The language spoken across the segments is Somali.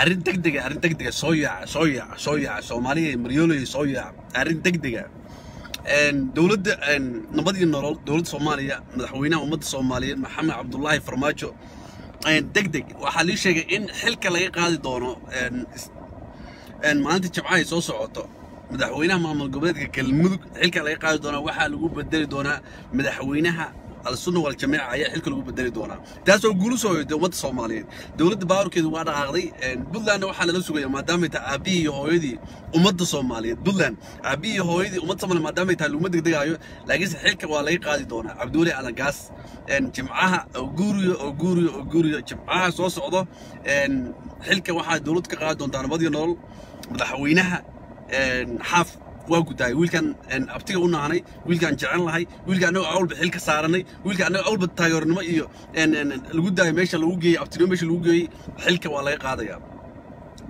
arrin degdega arrin degdega soo yaaca soo yaaca soo yaaca soomaaliya maryoolaya soo yaaca arrin degdega dowladda nabad iyo nolol dowladda soomaaliya madaxweynaha ummadda soomaaliyeed maxamed cabdullaahi farmaajo. Degdeg waxaa lii sheegay in xilka laga qaadi doono maalinta ay soo socoto. Madaxweynaha maamul goboleedka galmudug xilka laga qaadi doonaa waxaa lagu bedeli doonaa madaxweynaha alsunna waljamiica ayaa xilka lagu bedeli doonaa. Taasoo guulu soo hoyday ummadda soomaaliyeed. Dowladda baawarkeedu waa dhaqaaqday puntlandna waxaa lala sugaya maadaamay tahay aabbihii iyo hooyadii ummadda soomaaliyeed. Puntland aabbihii iyo hooyadii ummadda soomaaliyeed maadaamay tahay laguma degdegaayo laakiinse xilka waa laga qaadi doonaa. Cabdiweli alagaas jimcaha oo guuriyo oo guuriyo oo guuriyo jimcaha soo socdo xilka waxaa dowladdu ka qaadi doontaa nabad iyo nolol madaxweynaha xaaf waa gudaayay wiilkan abtiga u nahanay wiilkaan jecel lahay wiilka annago awalba xil ka saaranay wiilka annago awalba taageernimo iyo lagu daayay meesha lagu geeyey abtinimo meesha lagu geeyey xilka waa laga qaadayaa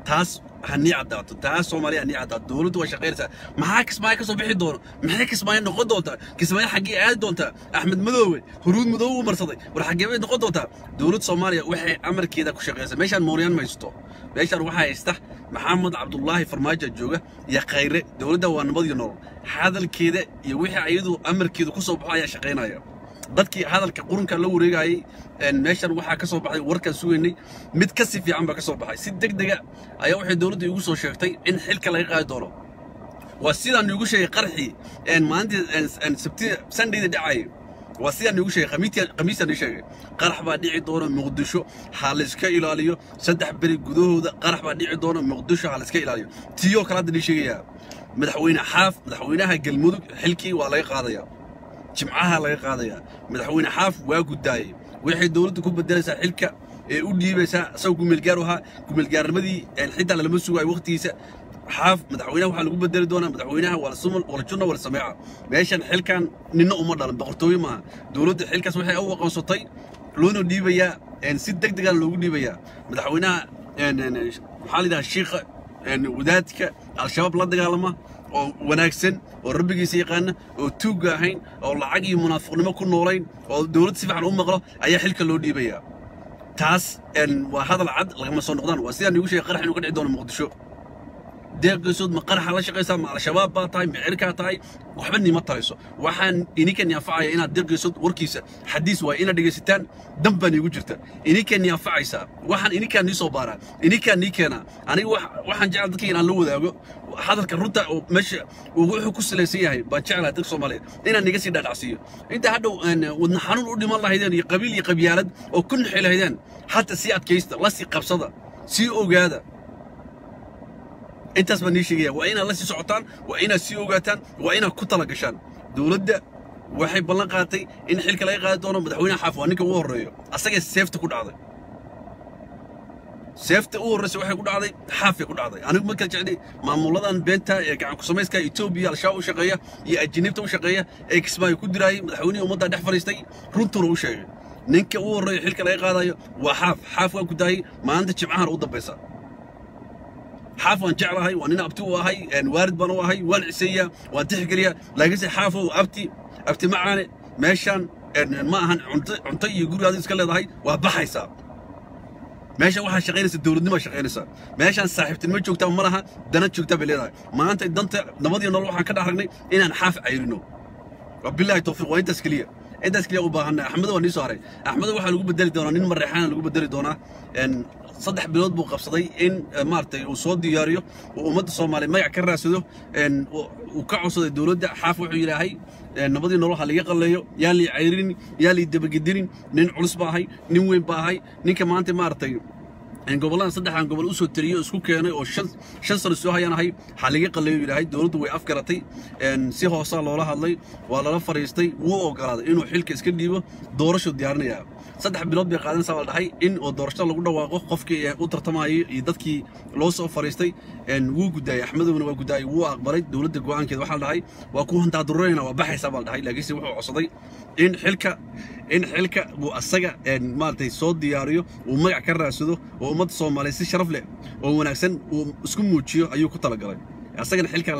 taas ha nii caddaato taas soomaaliya ha nii caddaato. Dowladdu waa shaqaynaysaa maxaa kismaayo ka soo bixi doono? Maxay kismaayo noqon doontaa? Kismaayo xaggee aadi doontaa? Axmed madoowe huruud madoowe u marsaday. War xaggee bay noqon doontaa? Dowladda soomaaliya waxay amarkeeda ku shaqaysaa meeshaan mooryaan ma haysto meeshaan waxaa haysta maxamed cabdullaahi farmaajo jooga iyo khayre. Dowladda waa nabad iyo nolol. Hadalkeeda iyo wixii ayadu amarkeedu ku soo baxo ayaa shaqaynaya dadkii hadalka qurunka la wareegayay meeshan waxaa ka soo baxay warkaan sugaynay mid ka si fiican baa ka soo baxay. Si degdega ayaa waxay dowladda igu soo sheegtay in xilka laga qaadi doono. Waa sidaan iigu sheegay qarxii maalintii sabti sandhayda dhacayay waa sidaan iigu sheegay khamiistaan ii sheegay qarax baa dhici doona muqdisho ha layska ilaaliyo saddex beri gudahooda qarax baa dhici doona muqdisho ha layska ilaaliyo tiyoo kale hadda ii sheegayaa madaxweyne xaaf madaxweynaha galmudug xilkii waa laga qaadayaa jimcaha laga qaadayaa madaxweyne xaaf waa guddaayay waxay dowladda ku bedelaysaa xilka ee u dhiibaysaa asagoo gumeelgaar u ahaa gumeelgaarnimadii xitaa lalama sugaayo waqtigiisa حاف مدحوينا وحال لغو بدل دونا مدحوينا ولا سمن ولا جنة ولا سميعة. بيشان حيل كان نينا أمر دالن بغرتوي ما. دولود حيل كان سمحي أول قوصوطي لونو دي بيا إن يعني سيد دك دقال لغو دي بيا مدحوينا إن يعني، إن يعني حالي دا الشيخ إن وداتك الشباب لاد دقال ما أو وناكسن وربك يسيقان أو توقا هين أو لعقي منافق نما كل نورين أو دولود سفح الأم مغلا أي حيل كان لغو تاس إن وهذا العد لغم صندوق دان وسيا نيوشي قرح نقول عدون مقدشو. ديق سود مقرح على شقيسة مع شباب باتاي مع عركة تاي وحبني مطريسه وحن إني كان يافع إنا ديق سود وركيسة. حديث وإنا دقيستان دمبني وجرته. إني كان يافع إسا وحن إني كان نيسو بارا. إني كان إني كنا أنا وح وحن جعل ذكي إنا لو ذا هذا كرتة ومش وروح كوس لسيا هاي بتشعل هتك صمالي إنا نقص ده العصير أنت هادو إن ونحنون قدي ما الله هيدان. يقبل يقبل يارد وكل حيل هيدان. حتى سيات كيست الله سي قبصة سي أوجادة intaas baan nii sheegaya waa inaad la sii socotaan waa inaad sii ogaataan waa inaad ku tala gashaan. Dowladda waxay ballan qaatay in xilka laga qaadi doono madaxweynaha xaaf waa ninka ugu horreeyo asagay seefta ku dhacday. Seefta u horreysa waxay ku dhacday xaafay ku dhacday. Anigu ma kala jecli maamuladan beenta ee gacan ku samayska etoobiya al-shabaab u shaqeeya iyo ajinibta u shaqeeya ee kismaayo ku diraayay madaxweynihii ummadda dhex fadhiistay runtuuna u sheegay. Ninka ugu horreeyo xilka laga qaadayo waa xaaf. Xaaf waa ku daayay maalinta jimcahana u dambaysa حافو جعله هاي وأنا أبتوه هاي إن وارد بنوه هاي والعسيه وتحقريا لاقيس حافو أبتي أبتي معانا ماشان إن ما هن عنطي عنطي يقول هذه اسكله هاي وبحيسا ماشان واحد شقينس الدورد ما شقينس ماشان صاحبت ما جوقت مرها دنا جوقت بليدا ما أنت دنت نمضي ان روحا كدح رغني إن حاف عيرنو رب الله يتوفق وانت اسكليه عندك اليوم باهنا أحمد وني صاري أحمد واحد لو بدل دونا. نين مريحان لو بدل دونا. إن saddex bilood buu qabsaday in maaragtay uu soo diyaariyo uu ummadda soomaaliya magac ka raadsado uu ka codsaday dowladda. Xaaf wuxuu yidhaahay nabadii nolol ha laga qalleeyo yaa lii cayrinin yaa lii dabagedinin nin culus baa ahay nin weyn baa ahay. Ninka maanta maaragtay gobolladan saddexdan gobol u soo tiriyey oo isku keenay oo shan sano soo hayaan ahay waxaa laga qalleeyo yidhaahay. Dowladdu way afgaratay si hoosaa loola hadlay waa lala fadhiistay wuu ogolaaday inuu xilka iska dhiibo doorashuu diyaarinayaa saddex bilood bay qaadanaysaa baa dhahay in oo doorashada lagu dhawaaqo qofkii u tartamayay iyo dadkii loo soo fadhiistay wuu gudaayey axmedowna waa gudaayey wuu aqbalay dowladda go'aankeeda waxaa la dhahay waa ku hantaadururayna waa baxaysaa baa la dhahay laakiinse wuxuu codsaday in xilka in xilka uu asaga maaragtay soo diyaariyo uu magac ka raadsado oo ummadda soomaaliya si sharaf leh oo wanaagsan uu isku muujiyo ayuu ku talagalay. Asagana xilka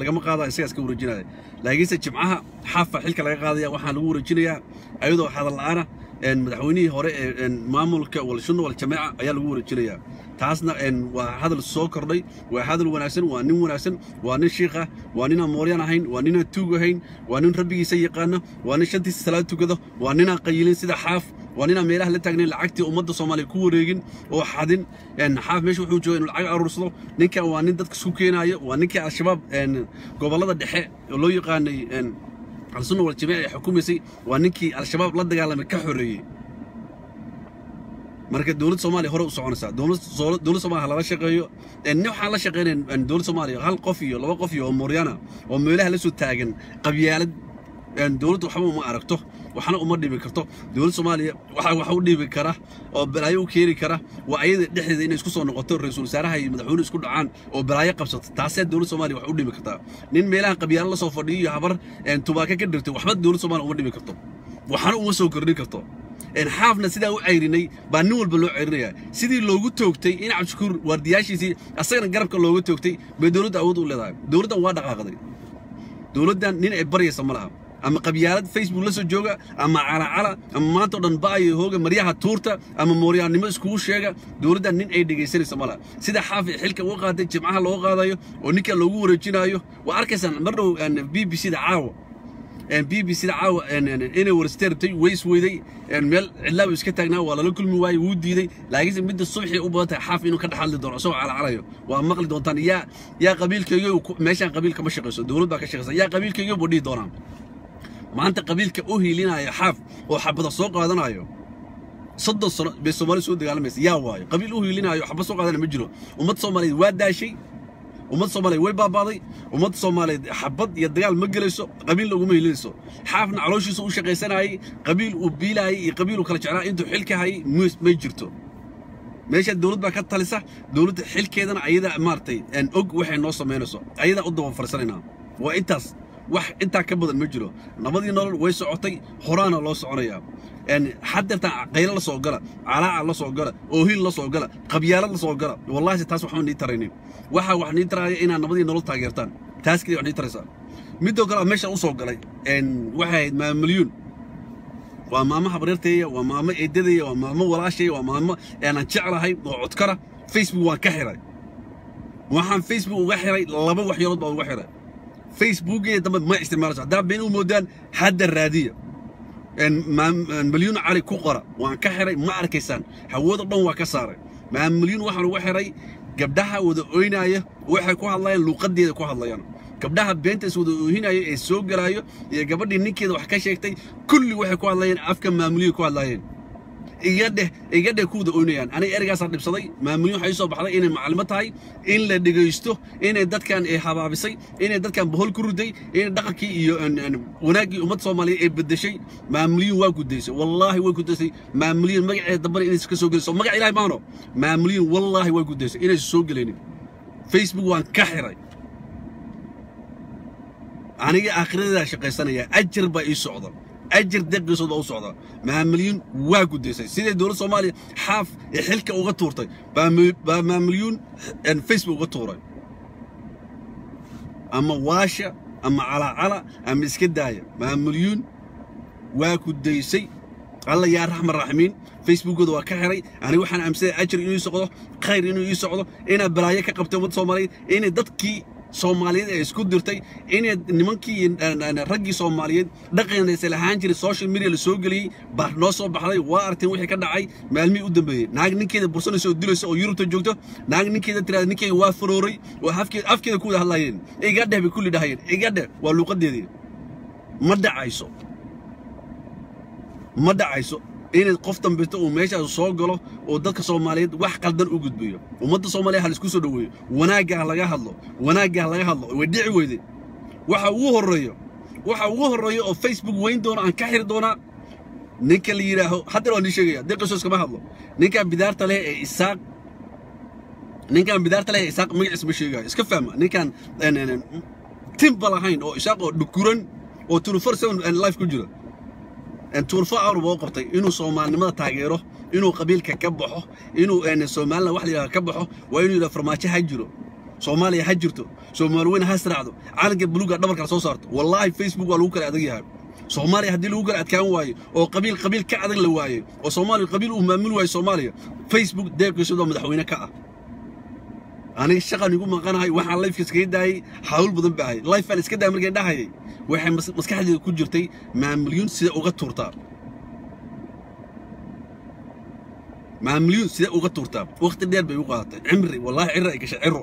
lagama qaadaya isagaas ka wareejinaya laakiinse jimcaha xaafa xilka laga qaadaya waxaa lagu wareejinayaa ayadoo hadal la'aana madaxweynihii hore ee maamulka walshunna waljamaaca ayaa lagu wareejinayaa taasna waa hadal soo kordhay waa hadal wanaagsan waa nin wanaagsan waa nin shiikh ah waa ninaan mooryaan ahayn waa ninaan tuug ahayn waa nin rabbigiisa yaqaana waa nin shantiisa salaad tukado waa ninaan qayilin sida xaaf waa ninaan meelaha la taagnayn lacagtii ummadda soomaaliya ku wareegin oo xadin. Xaaf meesha wuxuu jooga inuu lacag aruursado ninkan waa nin dadka isku keenaayo waa ninkii al-shabaab gobollada dhexe oo loo yaqaanay al-sunna waljamaaca ay xukumaysay waa ninkii al-shabaab la dagaalamay ka xoreeyey marka dowladda soomaaliya hore u soconaysaa dowladda soomaaliya lala shaqeeyo nin waxaan la shaqeynayn dowladda soomaaliya hal qof iyo laba qof iyo oo mooryana oo meelaha la soo taagan qabyaalad dowladda waxba uma aragto waxna uma dhibi karto. Dowladda soomaaliya wax u dhibi kara oo balaayo u keeni kara waa ayada dhexdeeda inay isku soo noqoto ra'iisul wasaaraha iyo madaxweyne isku dhacaan oo balaayo qabsato taasee dowladda soomaaliya wax u dhibi kartaa nin meelaha qabyaalo la soo fadhiyo iyo habar tubaaka ka dhirtay waxba dowladda soomaaliya uma dhibi karto. Waxna uma soo kordhin karto. Xaafna sidaa u cayrinay baa nin walba loo cayrinaya. Sidii loogu toogtay in cabdishakuur waardiyaashiisii asagana garabka looga toogtay bay dowladda awood u leedahay. Dowladdan waa dhaqaaqday. Dowladdan nin ay baryaysa ma laha ama qabyaalad facebook la soo jooga ama calacala ama maanta o dhan ba'ayo hooga maryaha tuurta ama mooryaannimo iskugu sheega dowladdan nin ay dhegaysanaysa ma laha sida xaafi xilka uga qaaday jimcaha looga qaadayo oo ninka loogu wareejinaayo waa arkaysaan mar dhow b b c da caawa. B b c da caawa inay warsteertay ways weyday meel cidlaabu iska taagnaa waa lala kulmi waayey wuu diiday. Laakiinse midda subxii u badan tahay xaaf inuu ka dhexadli doono isagoo calacalayo waa maqli doontaan yaa yaa qabiilkaygo meeshaan qabiil kama shaqayso dowlad baa ka shaqaysa yaa qabiilkaygo buu dhihi doonaa maanta qabiilka u hiilinaya xaaf oo xabada soo qaadanayo soddon sano bay soomaali soo dagaalamaysa yaa waayo qabiil u hiilinaayo xabad soo qaadanaya ma jiro. Ummadda soomaaliyeed waa daashay ummadda soomaaliyeed way baabaaday ummadda soomaaliyeed xabad iyo dagaal ma gelayso qabiilna uguma hilinayso xaafna calooshiisa u shaqaysanayay qabiil uu biilaayay iyo qabiil uu kala jeclaa intuu xilka hayay may jirto. Meesha dowlad baa ka talisa dowladda xilkeedana ayada maaragtay og waxay noo samaynayso ayadaa u daba farsanaynaa waa intaas wax intaa ka badan ma jiro. Nabadii nolol way socotay horaana loo soconayaa. Xadeertaan qaylo la soo gala calaaca la soo gala oohin la soo gala qabyaalad la soo gala. Wallahi taas waxba nii taraynin. Waxa wax nii taraya inaad nabadii nolol taageertaan. Taas keliya wax nii taraysaa midoo kale meesha u soo galay waxay ahayd maamilyuun waa maamo habaryarteeya waa maamo eedadeeya waa maamo walaasheeya waa maamo aanan jeclahay oo codkara. Facebook waan ka xiray. Waxaan facebook uga xiray laba waxyaalood baan uga xiray isticmaalayso haddaa been u moodaan hadda raadiya malyuun cali ku qora waan ka xiray ma arkaysaan hawada dhan waa ka saaray maamilyuun waxaan uga xiray gabdhaha wada oynaaya waxay ku hadlayaan luuqadeeda ku hadlayaan gabdhaha beenta is wada oohinaya ee soo galaayo iyo gabadhii ninkeeda wax ka sheegtay kulli waxay ku hadlayeen afka maamuliyay ku hadlaayeen iga dheh iga dheh ku wada oynayaan aniga ereygaasaan dhibsaday. Maamulyin waxay soo baxday inay macallimo tahay in la dhegaysto inay dadkan ay habaabisay inay dadkan bohol ku riday inay dhaqankii iyo wanaaggii ummadda soomaaliyeed ay beddeshay. Maamulyin waa gudaysay. Wallaahi way gudaysay. Maamulyin magaceeda dambana inaysa ka soo wallaahi way gudaysay. Inaysa soo gelaynin. Facebook waan ka xiray. Aniga baa ii socda أجر دق صوت أو صعدة مع مليون واجد ديسي سيدة دولة صوماليا حاف حلكة وغطورتي مع مليون ان فيسبوك غطوري أما واشا أما على على أما اسكدايا مع مليون واجد ديسي الله يا رحمة الرحمين فيسبوك waa ka xiray aniga waxaan aaminsanay ajir inuu ii socdo khayr inuu ii socdo inaa balaayo ka qabtay ummadda soomaaliyeed ee isku dirtay inay nimankii raggii soomaaliyeed dhaqanaysa lahaan jiray social media la soo geliyey baa noo soo baxday waa arteen wixii ka dhacay maalmihii u dambeeyey. Naag ninkeeda bursanaysa oo dilaysa oo yurubta joogto naag ninkeeda tirada ninkeyga waa farooray oo afkeeda ku wada hadlaayeen iga dheh bay kulli dhahayeen iga dheh waa luuqadeedii ma dhacayso ma dhacayso inay qof dambeeto uu meeshaas soo galo oo dadka soomaaliyeed wax qaldan u gudbiyo. Ummadda soomaaliya ha la isku soo dhoweeyo. Wanaagga laga hadlo. Wanaagga ha laga hadlo. Way dhici weyde waxa ugu horreeyo waxa ugu horreeyo oo facebook weyn doono aan ka xiri doonaa ninka la yidhaaho haddana waan ii sheegaya dee qisos kama hadlo. Ninkan bidaarta leh ee isaaq ninkan bidaarta leh ee isaaq magaciis ma sheegayo iska fahma ninkan timba lahayn oo isaaq oo dhukuran oo four seven life ku jira tuurfo awr buu qabtay inuu soomaalinimada taageero inuu qabiilka ka baxo inuu somaliland wax la ka baxo waa inuu yidhahdo farmaajo ha jiro. Soomaaliya ha jirto. Soomaali weyn ha israacdo calanka buluuga dhabarka la soo saarto. Wallaahi facebook waa lagu kala adag yahay. Soomaaliya haddii lagu kala adkaan waayo oo qabiil qabiil ka adag la waayo oo soomaaliya qabiil uu maamuli waayo soomaaliya facebook deeqiisudoo madaxweyne ka ah aniga shaqan igu maqanahay waxaan lifeka iskaga daayay hawl badan ba ahay. Lifeaan iska daayay markaan dhahayay waxay maskaxdeeda ku jirtay maamulyuun sida uga tuurtaa maamulyuun sida uga tuurtaa waqti dheer bay u qaadatay. Cimri wallaahi cirra ay gashay cirro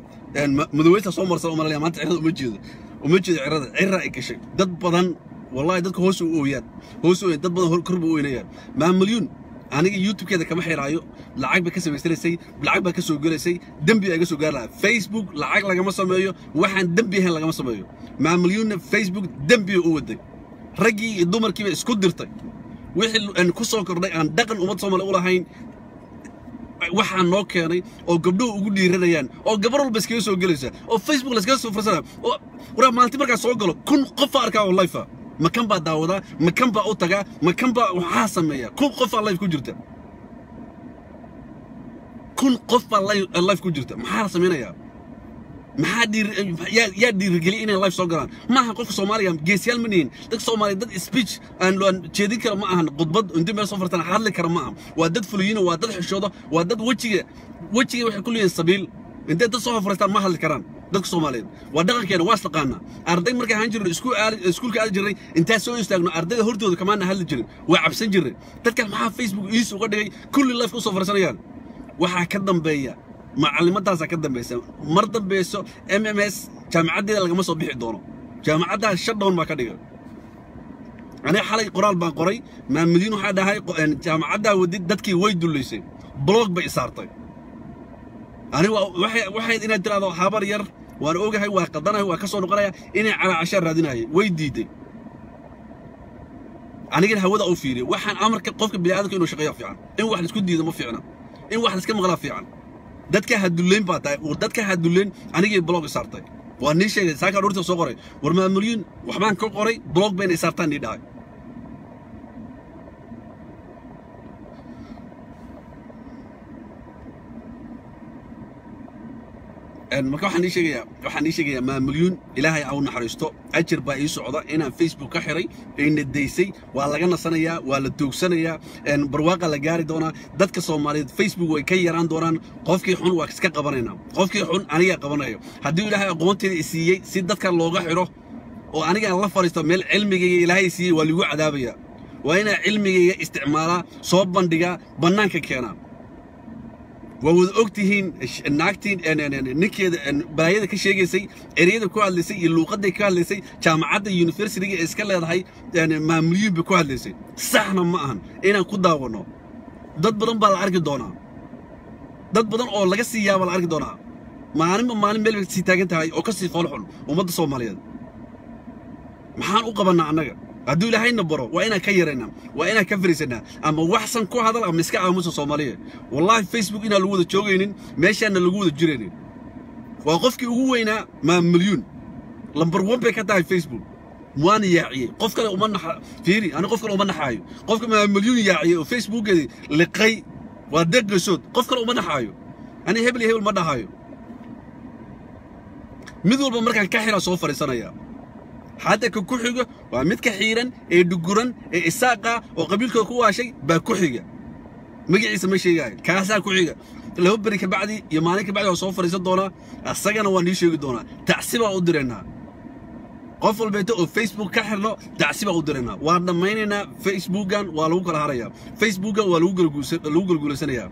madaweyta soo marsan oo malalaya maanta cirrada uma jeedo. Uma jeedo cirrada cirra ay gashay. Dad badan wallahi dadka hoos u ooyaan. Hoos u ooyaan dad badan korba u ooynayaan maamulyuun aniga youtube-keeda kama xiraayo lacag bay ka samaysanaysay lacag baa ka soo gelaysay dembi baa iga soo gaari lahaa facebook lacag lagama sameeyo waxaan dembi ahayn lagama sameeyo. Maamulyuunna facebook dembiga u waday. Raggii iyo dumarkiiba isku dirtay. Wixii ku soo kordhay aan dhaqan ummad soomaali u lahayn waxaa noo keenay oo gabdhuhu ugu dhiiranayaan oo gabar walba iskaga soo gelaysa oo facebook laskaga soo fursanaya oo waraa maalintii markaa soo galo kun qofa arkaa oo life ma ما كان با داودا ما كان با اوتغا ما كان با وحاسميا كل قف الله يكون جرتا كل قف الله الله يكون جرتا ما حاسمينا يا ما حدير يا دير قال لي ان لايف سو جران ما حقف سوماليا جيسيال منين دك سوماليا دد سبيتش ان لو جيدين كلام ما اهن قدبد ان دي ما سفرتنا حادل كرم ما وادد فلوين وادد حشوده وادد وجهي وجهي وحي كل سبيل ان دد سفرتنا ما حل كران dadka soomaaliyeed. Waa dhaqankeena waa istaqaanaa arday markaa ahaan jirno iskuulka aadi jirnay intaa soo istaagno ardayda hortooda kamaana hadli jirin waa cabsan jirnay dadkan maxaa facebook iis uga dhigay? Kulli life u soo farsanayaan. Waxaa ka dambeeya macallimadaasaa ka dambaysa mar dambeyso m m s jaamacaddeeda lagama soo bixi doono. Jaamacaddaas shaddown baa ka dhigay aniga xalay qoraal baan qoray maamudiin waxaa dhahay jaamacaddaa wadid dadkii way dullaysay. Blog bay isaartay aniga waxayd inaad tiraahdo habar yar waan ogahay waa qadanahay waa ka soo noqonaya inay calaacashaa raadinayay. Way diiday anigana hawada u fiiriya waxaan amarka qofka bini'aadamka inuu shaqeeya fiican. In wax la isku diido ma fiicna. In wax laiska maqlaa fiican. Dadka hadullayn baa tahay. Dadka hadullayn anigay blog isaartay waa nii sheegay saakaa dhurta soo qoray. War maamuliyin waxbaan ka qoray blog bayna isaartaan nii dhahay marka waxaan ii sheegayaa waxaan ii sheegayaa maamulyuun ilaahay au naxariisto. Ajir baa ii socda inaan facebook ka xiray ayna daysay waa laga nasanayaa waa la toogsanayaa barwaaqa la gaari doonaa. Dadka soomaaliyeed facebook way ka yaraan doonaan. Qofkii xun waa iska qabanaynaa. Qofkii xun anigaa qabanayo. Haddii ilaahay aqoonteeda i siiyey si dadka looga xidho oo anigaan la fadhiisto meel cilmigayga ilaahay siiyey waa ligu cadaabaya. Waa inaa cilmigayga isticmaalaa soo bandhigaa bannaanka keenaa waa wada og tihiin ninkeeda baayada ka sheegaysay ereyada ku hadlaysay iyo luuqadday ka hadlaysay jaamacadda universityga ee iska leedahay maamuliyiin bay ku hadlaysay saxna ma ahan inaan ku daawanno. Dad badan baa la arki doonaa. Dad badan oo laga sii yaaba la arki doonaa. Maalinba maalin meel bay sii taagan tahay oo ka sii foolxun ummadda soomaaliyeed. Maxaan u qabannaa annaga hadduu ilaahayna baro waa inaan ka yaraynaa waa inaan ka fariisanaa ama waxsan ku hadal ama iska aamusa soomaaliya wallaahi facebook inaan lagu wada joogaynin meeshaana lagu wada jiraynin. Waa qofkii ugu weynaa maamulyuun lambar wan bay ka tahay facebook. Waana yaaciyey. Qof kale uma naxa fiiri ani qof kale uma naxaayo. Qofka maamulyuun yaaciyey oo facebookeedii liqay waa deeqaysood qof kale uma naxaayo. Ani hebel iyo hebel ma dhahayo mid walba markaan ka xiraa soo fadhiisanaya hadda ku xiga waa mid ka xiiran ee dhuguran ee isaaqa oo qabiilkooda ku waashay baa ku xiga. Magaciisa ma sheegaayo kaasaa ku xiga. Laba beri kabacdi iyo maalin kabacdi waa soo fadhiisan doonaa asagana waa nii sheegi doonaa. Tacsi baa u diraynaa qof walbeeto oo facebook ka xirno tacsi baa u diraynaa waan dhammaynaynaa facebookan waa lagu kala harayaa. Facebookan waa lagu galguulaysanayaa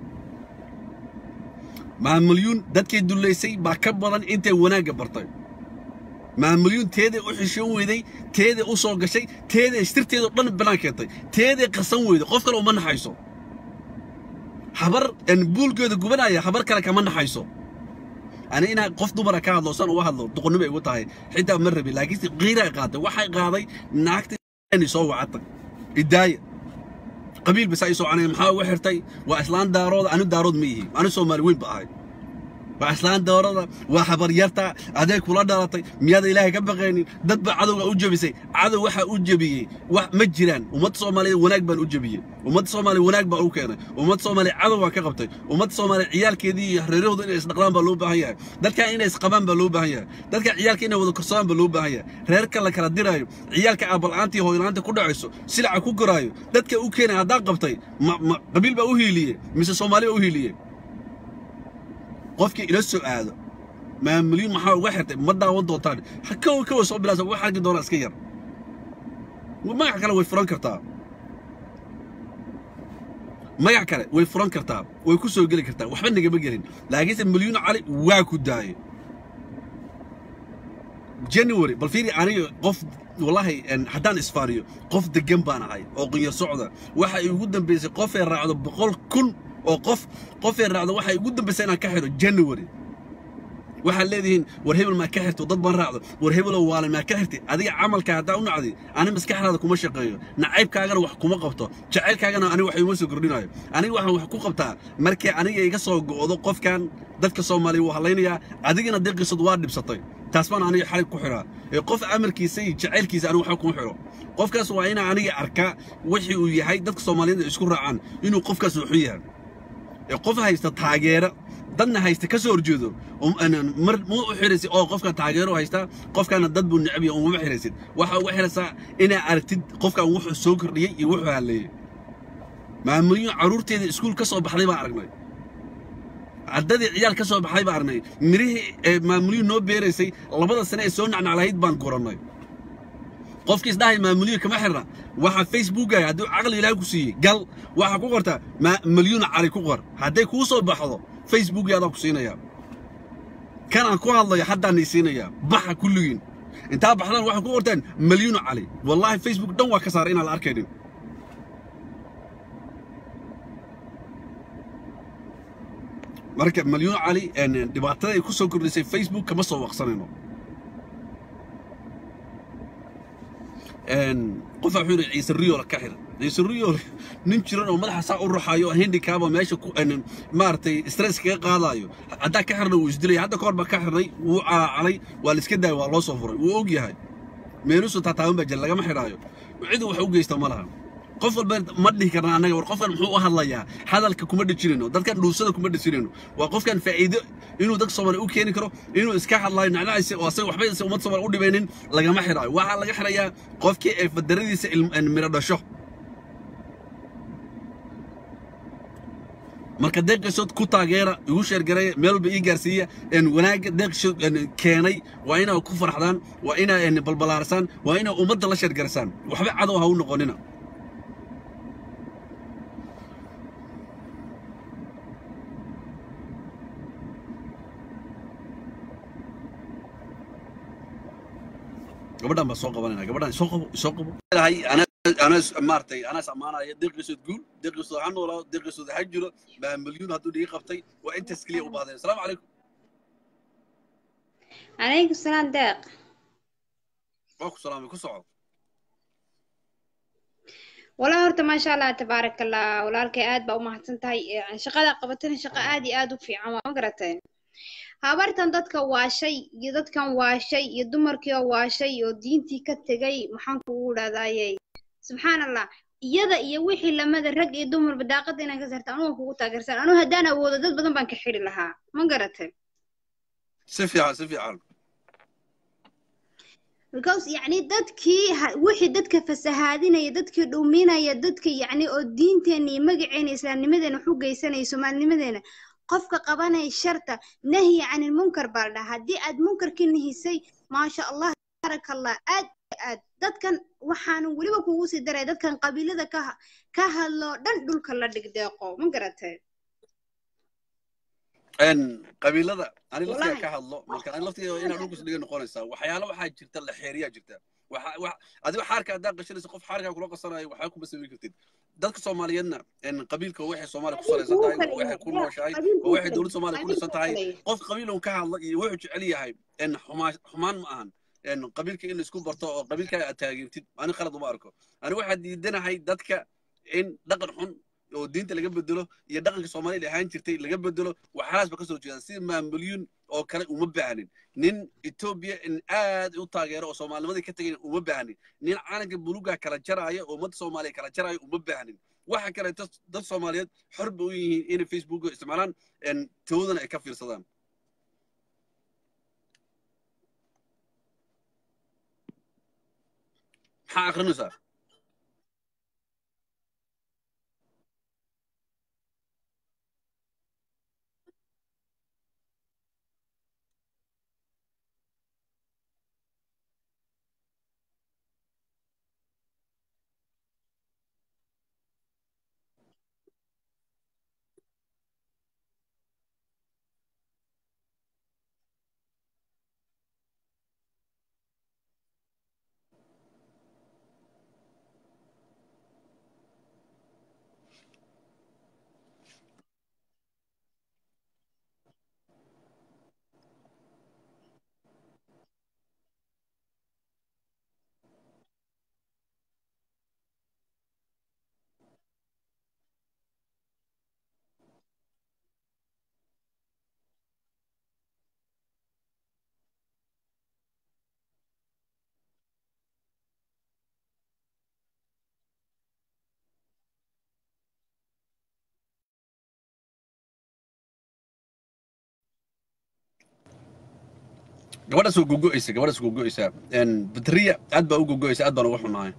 maamulyuun dadkay dullaysay baa ka badan intay wanaagga bartay maamulyuun teeday u xishoon weyday teeday u soo gashay teeday sirteedao dhan banaan keentay teeday qasan weyday qof kale uma naxayso. Habar buulkeeda gubanaya habar kale kama naxayso. Ani inaa qof dumara ka hadlo san uga hadlo doqonnimo igu tahay. Xitaa ma rabi laakiinse qiiraa qaaday waxay qaaday naagta soo wacatay. Idaaya qabiil basa ii soo canay maxaa uga xirtay? Waa islaan daarooda anu daarood ma yihi anu soomaali weyn ba ahay waa islaan doorada waa habaryarta aday kula dhalatay miyaada ilaahay ka baqaynin dad baa cadowga u jebisay cadow waxaa u jebiyey wax ma jiraan ummadda soomaaliyeed wanaag baan u jebiyey ummadda soomaaliya wanaag baan u keenay ummadda soomaaliya cadow baan ka qabtay ummadda soomaaliya ciyaalkeedii iyo reerahooda inay isdhaqlaan baa loo baahan yahay dadkan inay isqabaan baa loo baahan yahay dadka ciyaalka inay wada korsadaan baa loo baahan yahay reerka la kala diraayo ciyaalka aabala'aanta iyo hooylaanta ku dhacayso silaca ku koraayo dadka u keenay haddaan qabtay ma qabiil baa u hiiliye mise soomaali baa u hiiliye qofkii ila soo aado maamuliin maxaa uga xirtay? Ma daawan doontaan. Ha kow kowa soo bilaasa wax arki doonaa iska yar. Magac kale way furan kartaa. Magac kale way furan kartaa way ku soo geli kartaa. Waxba nagama gelin. Laakiinse milyuun cali waa ku daayay january bal fiiri aniga qof wallahi haddaan isfaaniyo qof degan baan ahay oo qinyar socda. Waxa igu dambaysay qofay raacdo boqol kun oo qof qofay raacdo waxa igu dambaysay inaan ka xidho january. Waxaad leedihiin war hebel maa ka xirto dad baan raacdo. War hebelow waalan maa ka xirtay adiga camalka haddaa u nacdi ani maskaxdaada kuma shaqeeyo. Nacaybkaagana wax kuma qabto. Jacaylkaagana aniga wax iima soo kordhinayo aniga waxaan wax ku qabtaa markii aniga iga soo go'do qofkan dadka soomaaliya wuu hadlaynayaa adigana deeqisad waa dhibsatay. Taas baan aniga xalig ku xidhaa ee qof amarkiisa iyo jacaylkiisa aniga waxba kuma xidho qofkaas waa inaa aniga arkaa wixii uu yahay dadka soomaaliyeed isku raacaan inuu qofkaas wuxu yahay qof haysta taageero dadna haysta ka soo horjeedo mar ma u xiraysid oo qofkan taageero haysta qofkana dad buu necab yahay umama xiraysid. Waxa uga xiraysaa inaa aragtid qofkan wuxuu soo kordhiyey iyo wuxuu hadleeyey maamuliyin carruurteeda iskuul ka soo baxday baan aragnay. Caddadii ciyaal ka soo baxday baan aragnay. Mirihii ee maamuliyin noo beeraysay labada sane ee soo nacnaclahayd baan gorannay qofkiis dhahay maamuliyin kama xirna. Waxa facebookaya hadduu caqli ilaahay ku siiyey gal waxaa ku qortaa milyuun cali ku qor. Hadday kuu soo baxdo facebookyaadaan ku siinayaa kanaan ku hadlayo haddaan nii siinayaa baxa kulligiin intaa baxdaan waxay ku qortaan milyuun cali. Wallaahi facebook dhan waa ka saaray inaan la arkaynin marka milyuun cali dhibaatada ay ku soo kordhisay facebook kama soo waqsanayno jiran oo madaxa saa u ruxayo oo handikaaba meesha ku maaragtay stress kaga qaadaayo haddaa ka xirna wuu isdilaya hadda kahor baa ka xirnay wuu calaacalay waa la iska daayay waa loo soo furay wuu og yahay meelusu taataaban baa jira lagama xidhaayo cid wax u geysta ma laha qof walba ma dhihi karna annaga war qofkan muxuu u hadlayaa hadalka kuma dhejinayno dadkan dhuusada kuma dhejinayno waa qofkan faa'iido inuu dadka soomaaliya u keeni karo inuu iska hadlaayo nacnacaysa oo asaga waxba isa ummad soomaaliya u dhibaynin lagama xidhaayo waxaa laga xidhayaa qofkii ay fadaradiisa miro dhasho marka deeqishood ku taageera igu sheergareeya meel walba ii gaarsiiya wanaagga deeqishood keenay waa inaa ku farxdaan waa inaa balbalaarsaan waa inaa ummadda la sheergarisaan waxba cadow ha u noqonina gabadhan baa soo qabanayna gabadhan soo qabo soo qabo ana maartay anaas ammaanaya deeqiisood guul deeqiisood ha noolaa deeqiisood ha jiro baa milyuun hadduu dhigi qabtay waa intaas keliya u baahday asalaamu calaykum calaykum salaam deeq. Waa ku salaamay ku soco walaa horta maasha allah tabaaraka allah walaalkay aad baa u mahadsan tahay shaqada qabatana shaqo aad iyo aad u fiican waa ma garatay habartan dadka waashay iyo dadkan waashay iyo dumarkii oo waashay oo diintii ka tegay maxaan kugu dhahdaayey subxaan allah iyada iyo wixii lamada rag iyo dumarba daaqada inaan ka saarta anugu kugu taageersan. Anugu haddaan awoodo dad badan baan ka xiri lahaa. Ma garatay si fiican si fiican. Because yacni dadkii wixii dadka fasahaadinaya dadkii dhuminaya dadka yacni oo diinteena iyo magaceena islaamnimadeena geysanaya soomaalinimadeena qofka qabanaya sharta nahyi can ilmunkar baa la dhaha haddii aad munkarkii nahisay maasha allah baaraka allah aad aad dadkan waxaanan weliba kugu sii daray dadkan qabiilada ka ka hadlo dhan dhulka la dhigdeeqo ma garatay qabiilada ani laftiga ka hadlo marka ani laftiga inaa dhulkus dhiga noqonaysaa waxyaalo waxaa jirta la xeeriyaa jirta adigo xaarka haddaa qashanaysa qof xaarkaa kula qasanayo waxaa kuma samayn kartid. Dadka soomaaliyeedna qabiilka waxay soomaaliya ku salaysan tahay waxay ku nooshahay waxay dowladda soomaaliya ku dhisan tahay. Qof qabiil un ka hadla iyo wuxuu jecel yahay xumaan ma ahan. Qabiilka in la isku barto oo qabiilkaa aad taageertid ani khalad uma arko. Ani waxaa diidanahay dadka in dhaqan xun oo diinta laga bedelo iyo dhaqanka soomaalida ahaan jirtay laga bedelo waxaas ba ka soo jeeda. Si maamulyun oo kale uma baahnin nin etoobiya in aad u taageero oo soomaalinimadii ka tegay uma baahnin nin calanka buluga kala jaraya oo ummadda soomaaliya kala jaraya uma baahnin waxa kale dad soomaaliyeed xor ba u yihiin inay facebook isticmaalaan toodana ay ka fiirsadaan. Maxaa akrinaysaa gabadhaas oo gogo'aysa gabadhaas gogo'aysa batriya aad baa u gogo'aysa aad baan uga xunahay